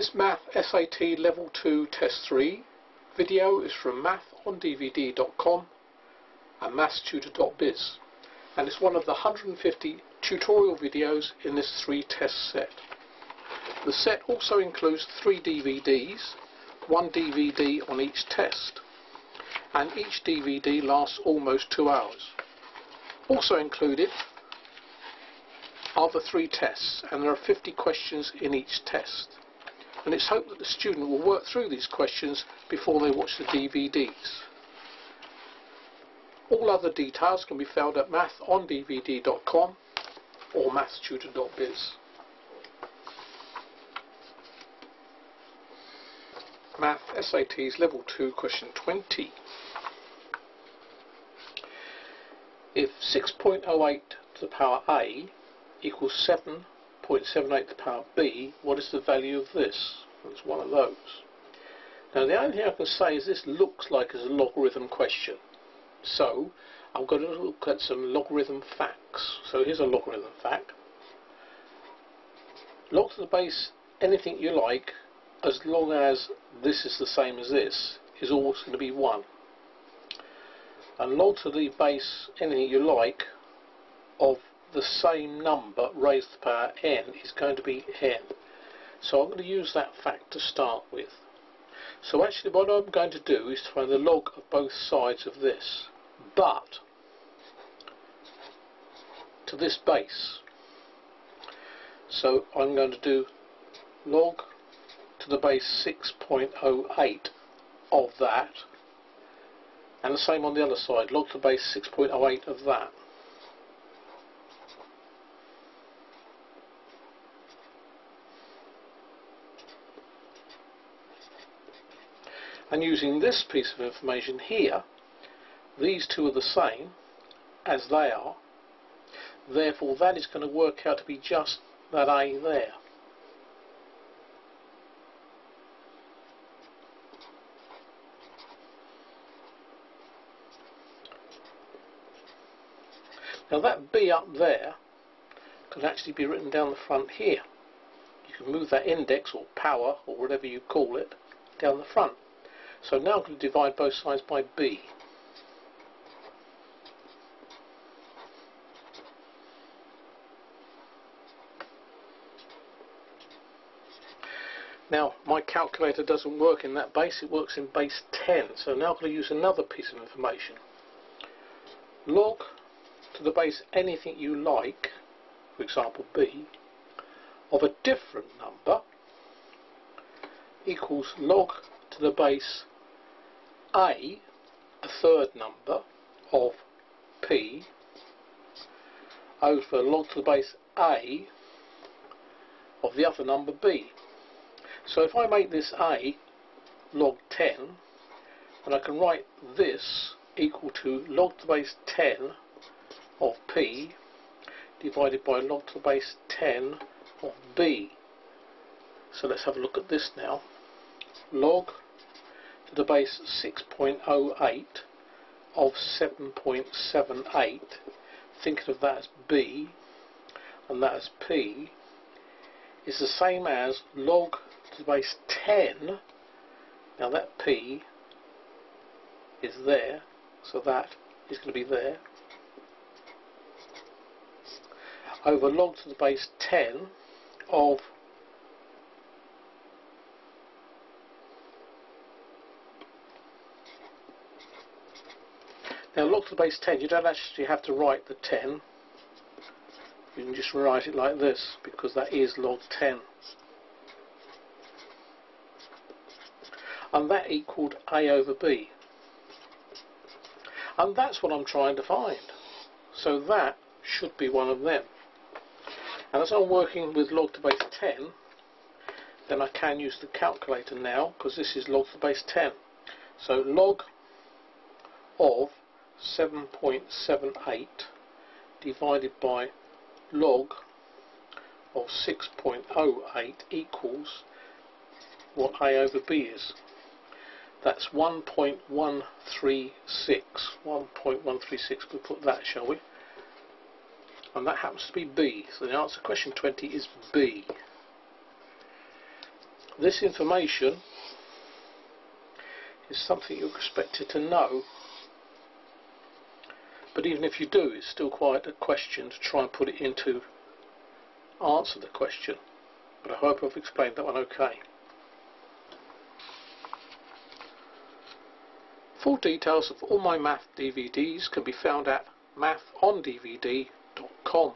This Math SAT Level 2 Test 3 video is from mathondvd.com and mathstutor.biz and it's one of the 150 tutorial videos in this three test set. The set also includes three DVDs, one DVD on each test and each DVD lasts almost two hours. Also included are the three tests and there are 50 questions in each test and it's hoped that the student will work through these questions before they watch the DVDs. All other details can be found at mathondvd.com or mathstutor.biz. Math SATs Level 2 Question 20. If 6.08 to the power A equals 7 0.78 to the power b, what is the value of this? It's one of those. Now the only thing I can say is this looks like it's a logarithm question. So I'm going to look at some logarithm facts. So here's a logarithm fact. Log to the base anything you like as long as this is the same as this is always going to be 1. And log to the base anything you like of the same number raised to the power n is going to be n. So I'm going to use that fact to start with. So actually what I'm going to do is to find the log of both sides of this. But to this base. So I'm going to do log to the base 6.08 of that and the same on the other side, log to the base 6.08 of that. And using this piece of information here these two are the same as they are. Therefore that is going to work out to be just that A there. Now that B up there can actually be written down the front here. You can move that index or power or whatever you call it down the front so now I'm going to divide both sides by b. Now my calculator doesn't work in that base, it works in base 10. So now I'm going to use another piece of information. Log to the base anything you like, for example b, of a different number equals log to the base a, a third number of p over log to the base a of the other number b. So if I make this a log 10 then I can write this equal to log to the base 10 of p divided by log to the base 10 of b. So let's have a look at this now. Log to the base 6.08 of 7.78 thinking of that as B and that as P is the same as log to the base 10 now that P is there so that is going to be there. Over log to the base 10 of Now log to the base 10, you don't actually have to write the 10. You can just write it like this because that is log 10. And that equaled A over B. And that's what I'm trying to find. So that should be one of them. And as I'm working with log to base 10, then I can use the calculator now because this is log to the base 10. So log of 7.78 divided by log of 6.08 equals what A over B is. That's 1.136. 1.136, we'll put that, shall we? And that happens to be B. So the answer to question 20 is B. this information is something you're expected to know but even if you do it's still quite a question to try and put it into answer the question but I hope I've explained that one okay. Full details of all my math DVDs can be found at mathondvd.com